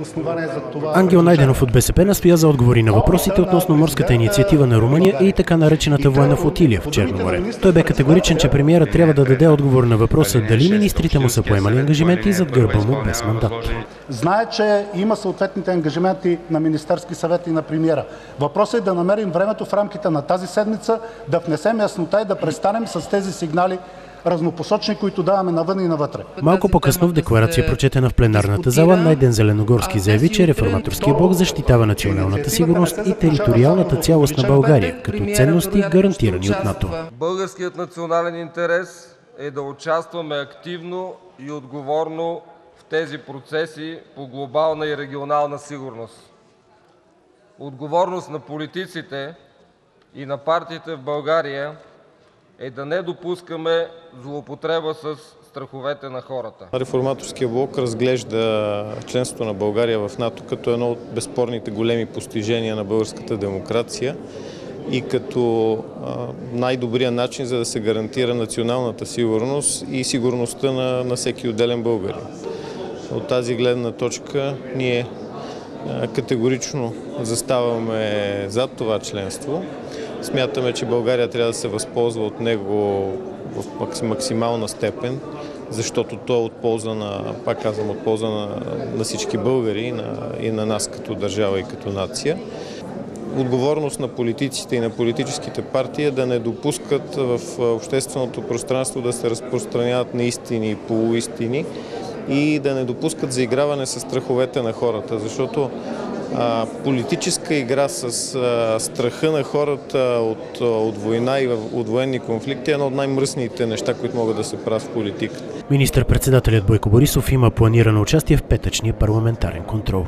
основание за това. Ангел Найденов от БСП настоя за отговори на въпросите относно морската инициатива на Румъния и така наречената военна флотилия в Черно море. Той бе категоричен, че премиера трябва да даде отговор на въпроса дали министрите му са поемали ангажименти зад гърба му без мандат. Знае, че има съответните ангажименти на Министерски съвет и на премиера. Въпросът е да намерим времето в рамките на тази седмица да внесем яснота и да престанем с тези сигнали разнопосочни, които даваме навън и навътре. Малко по-късно в декларация, прочетена в пленарната зала, Найден Зеленогорски заяви, че реформаторския блок защитава националната сигурност и териториалната цялост на България, като ценности гарантирани от НАТО. Българският национален интерес е да участваме активно и отговорно в тези процеси по глобална и регионална сигурност. Отговорност на политиците и на партиите в България е да не допускаме злоупотреба с страховете на хората. Реформаторския блок разглежда членството на България в НАТО като едно от безспорните големи постижения на българската демокрация и като най-добрия начин за да се гарантира националната сигурност и сигурността на, на всеки отделен българин. От тази гледна точка ние категорично заставаме зад това членство. Смятаме, че България трябва да се възползва от него в максимална степен, защото то е от полза на, пак казвам, от полза на, на всички българи и на, и на нас като държава и като нация. Отговорност на политиците и на политическите партии е да не допускат в общественото пространство да се разпространяват неистини и полуистини и да не допускат заиграване с страховете на хората, защото политическа игра с а, страха на хората от, от война и от военни конфликти е едно от най-мръсните неща, които могат да се правят в политиката. Министър-председателят Бойко Борисов има планирано участие в петъчния парламентарен контрол.